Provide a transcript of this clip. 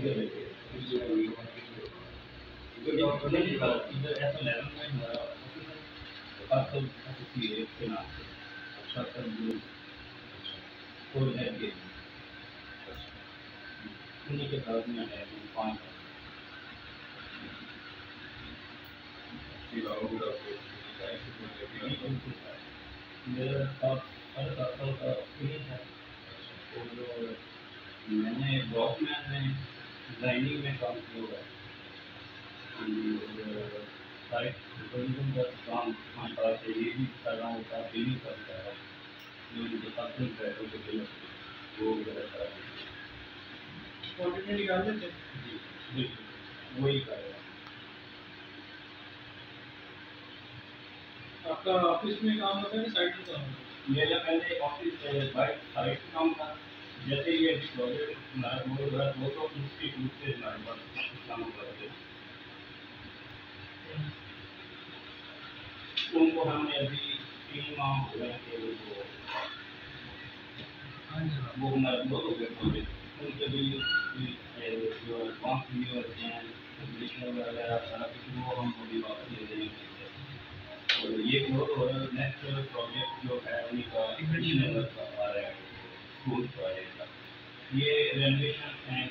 इधर इधर ऐसा लेवल में हमारा पास तो एसोसिएट के नाम से अच्छा सर और है ये उन्हीं के साथ में है पाँच मेरा सात साढ़े सात साल का एक्सपीरियंस है और मैंने वॉकमैन में डिज़ाइनिंग में काम किया हुआ है। साइट रिकॉर्डिंग का काम हमारे पास है ये भी कर रहा हूँ बिलिंग करता है। जो बताते हैं ड्राइवर के वो वगैरह सारा क्वांटिटी निकाल देते जी बिल्कुल वही कर रहा हूँ। आपका ऑफ़िस में काम होता है कि साइट में काम होता है? मेरा पहले ऑफ़िस बाइक साइट काम था। जैसे ये प्रोजेक्ट हो रहा वो तो इंस्टीट्यूट से हमारे करते उनको हमने अभी तीन माह हो गए कि वो वो हमारे बहुत हो गए प्रोजेक्ट उनके भी पाँच व्यूअर हैं एडमिशन वगैरह, सारा कुछ, वो हम अभी वापस ले देंगे और ये ग्रोथ हो रहा है नेक्स्ट प्रोजेक्ट जो है, उनका आ रहा है स्कूल का ये रेनोवेशन एंड